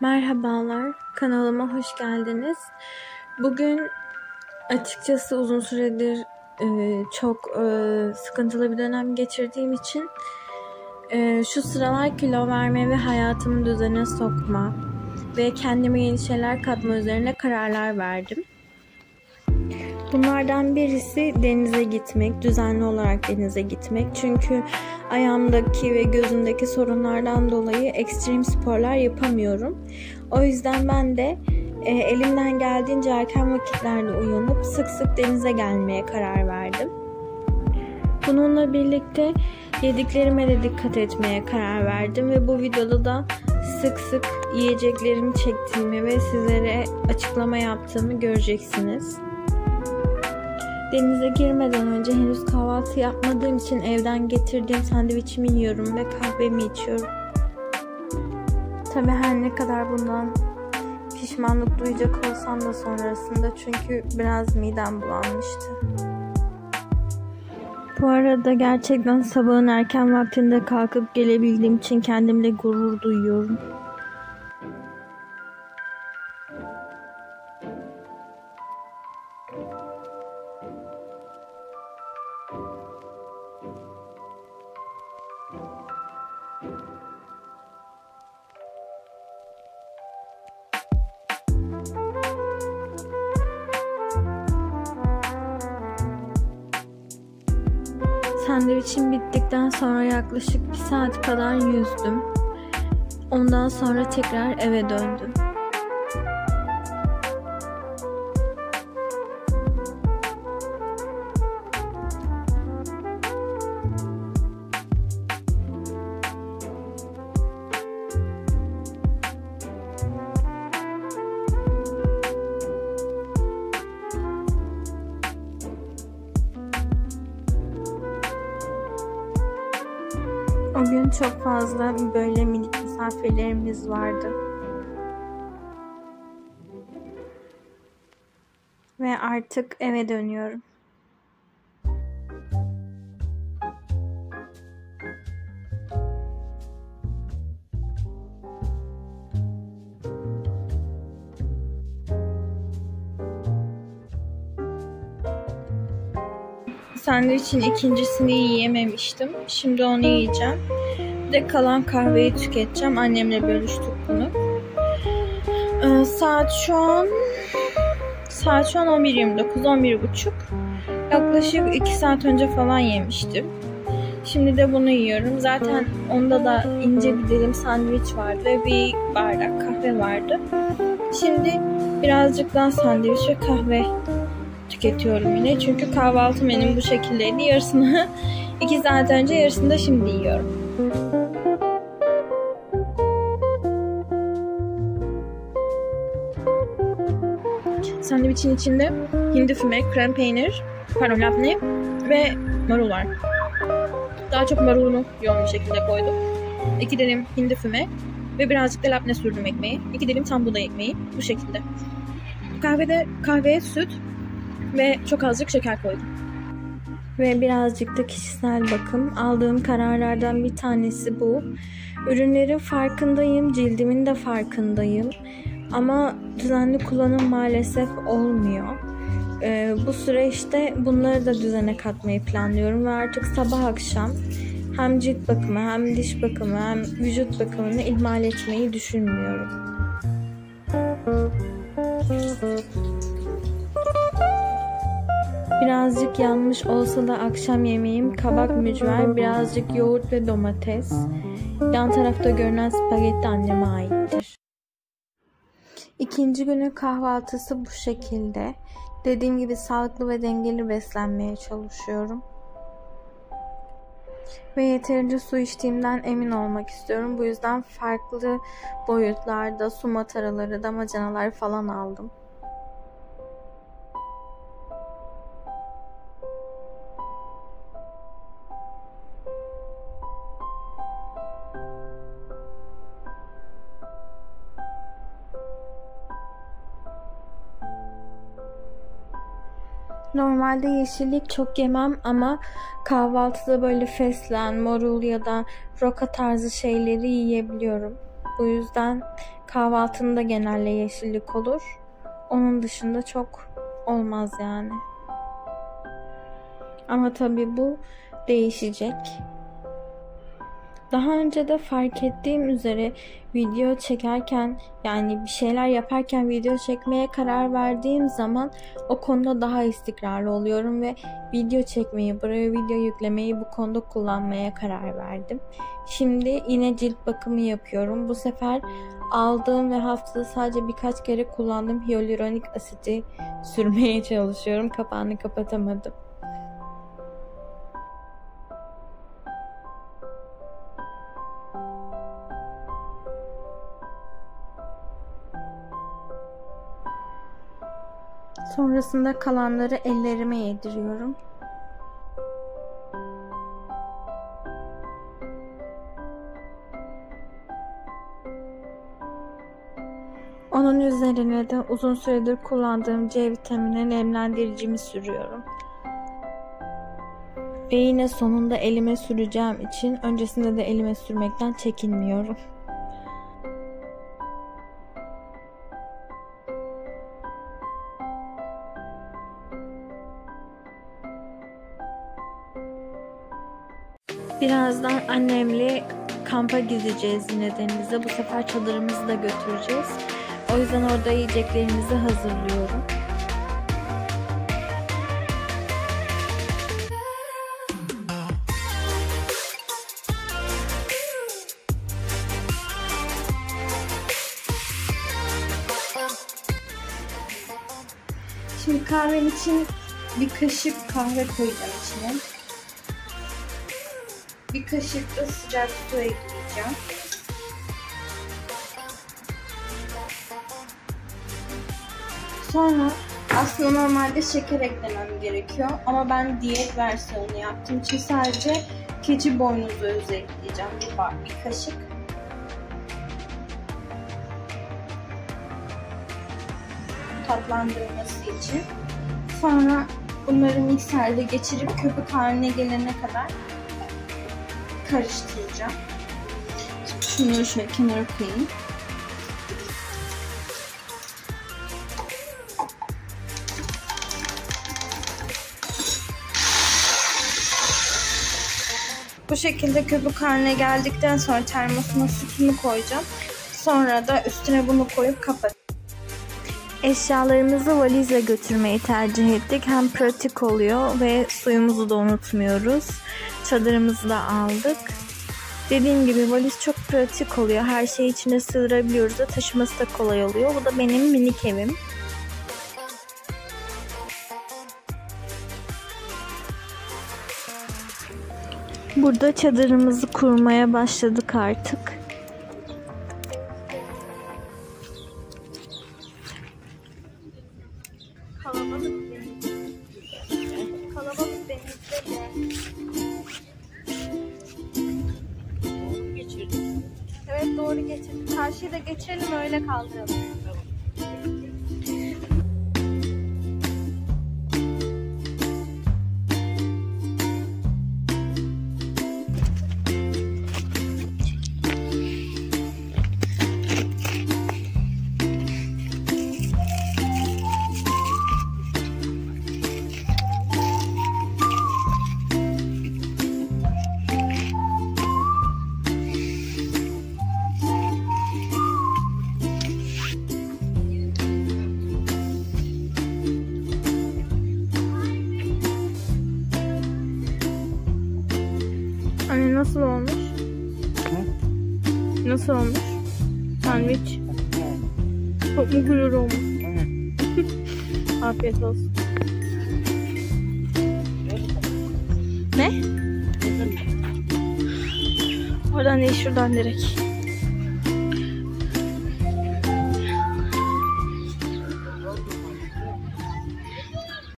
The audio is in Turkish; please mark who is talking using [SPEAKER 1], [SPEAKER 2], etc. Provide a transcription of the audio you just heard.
[SPEAKER 1] Merhabalar, kanalıma hoş geldiniz. Bugün açıkçası uzun süredir e, çok e, sıkıntılı bir dönem geçirdiğim için e, şu sıralar kilo verme ve hayatımı düzene sokma ve kendime yeni şeyler katma üzerine kararlar verdim. Bunlardan birisi denize gitmek, düzenli olarak denize gitmek. Çünkü ayağımdaki ve gözümdeki sorunlardan dolayı ekstrem sporlar yapamıyorum. O yüzden ben de e, elimden geldiğince erken vakitlerde uyanıp sık sık denize gelmeye karar verdim. Bununla birlikte yediklerime de dikkat etmeye karar verdim ve bu videoda da sık sık yiyeceklerimi çektiğimi ve sizlere açıklama yaptığımı göreceksiniz. Denize girmeden önce henüz kahvaltı yapmadığım için evden getirdiğim sandviçimi yiyorum ve kahvemi içiyorum. Tabi her ne kadar bundan pişmanlık duyacak olsam da sonrasında çünkü biraz midem bulanmıştı. Bu arada gerçekten sabahın erken vaktinde kalkıp gelebildiğim için kendimle gurur duyuyorum. Sandviçim bittikten sonra yaklaşık bir saat kadar yüzdüm. Ondan sonra tekrar eve döndüm. O gün çok fazla böyle minik misafirlerimiz vardı. Ve artık eve dönüyorum. Sandviçin ikincisini yiyememiştim. Şimdi onu yiyeceğim. Bir de kalan kahveyi tüketeceğim. Annemle bölüştük bunu. Ee, saat şu an saat şu an 11.29, 11.30. Yaklaşık 2 saat önce falan yemiştim. Şimdi de bunu yiyorum. Zaten onda da ince bir dilim sandviç vardı ve bir bardak kahve vardı. Şimdi birazcık daha sandviç ve kahve tüketiyorum yine. Çünkü kahvaltı benim bu şekildeydi. Yarısını 2 saat önce yarısını da şimdi yiyorum. Sandviçin içinde hindi füme, krem peynir, pardon labne ve marul var. Daha çok marulunu yoğun bir şekilde koydum. İki dilim hindi füme ve birazcık da labne sürdüm ekmeği. İki dilim tam buğday ekmeği bu şekilde. Kahvede kahveye süt ve çok azıcık şeker koydum. Ve birazcık da kişisel bakım. Aldığım kararlardan bir tanesi bu. Ürünlerin farkındayım, cildimin de farkındayım. Ama düzenli kullanım maalesef olmuyor. Ee, bu süreçte bunları da düzene katmayı planlıyorum ve artık sabah akşam hem cilt bakımı hem diş bakımı hem vücut bakımını ihmal etmeyi düşünmüyorum. Birazcık yanmış olsa da akşam yemeğim kabak mücver, birazcık yoğurt ve domates. Yan tarafta görünen spagetti anneme aittir. İkinci günün kahvaltısı bu şekilde. Dediğim gibi sağlıklı ve dengeli beslenmeye çalışıyorum. Ve yeterince su içtiğimden emin olmak istiyorum. Bu yüzden farklı boyutlarda su mataraları, damacanalar falan aldım. Normalde yeşillik çok yemem ama kahvaltıda böyle fesleğen, marul ya da roka tarzı şeyleri yiyebiliyorum. Bu yüzden Kahvaltında genelde yeşillik olur. Onun dışında çok olmaz yani. Ama tabii bu değişecek. Daha önce de fark ettiğim üzere video çekerken yani bir şeyler yaparken video çekmeye karar verdiğim zaman o konuda daha istikrarlı oluyorum ve video çekmeyi, buraya video yüklemeyi bu konuda kullanmaya karar verdim. Şimdi yine cilt bakımı yapıyorum. Bu sefer aldığım ve haftada sadece birkaç kere kullandığım hyaluronik asiti sürmeye çalışıyorum. Kapağını kapatamadım. Sonrasında kalanları ellerime yediriyorum. Onun üzerine de uzun süredir kullandığım C vitamini nemlendiricimi sürüyorum. Ve yine sonunda elime süreceğim için öncesinde de elime sürmekten çekinmiyorum. Birazdan annemle kampa gideceğiz yine denize. Bu sefer çadırımızı da götüreceğiz. O yüzden orada yiyeceklerimizi hazırlıyorum. Şimdi kahven için bir kaşık kahve koyacağım içine. Bir kaşık da sıcak su ekleyeceğim. Sonra aslında normalde şeker eklemem gerekiyor ama ben diyet versiyonu yaptığım için sadece keçi boynuzu özü ekleyeceğim bir, bar, bir kaşık. Tatlandırması için. Sonra bunları mikserde geçirip köpük haline gelene kadar karıştıracağım. Şunları şöyle kenara koyayım. Bu şekilde köpük haline geldikten sonra termosuma sütümü koyacağım. Sonra da üstüne bunu koyup kapat. Eşyalarımızı valizle götürmeyi tercih ettik. Hem pratik oluyor ve suyumuzu da unutmuyoruz. Çadırımızı da aldık. Dediğim gibi valiz çok pratik oluyor. Her şeyi içine sığdırabiliyoruz da taşıması da kolay oluyor. Bu da benim minik evim. Burada çadırımızı kurmaya başladık artık. Karşıyı da geçelim öyle kaldıralım. Nasıl olmuş? Nasıl olmuş? Sandviç. Çok mu güzel olmuş? Afiyet olsun. Ne? Oradan değil şuradan direkt.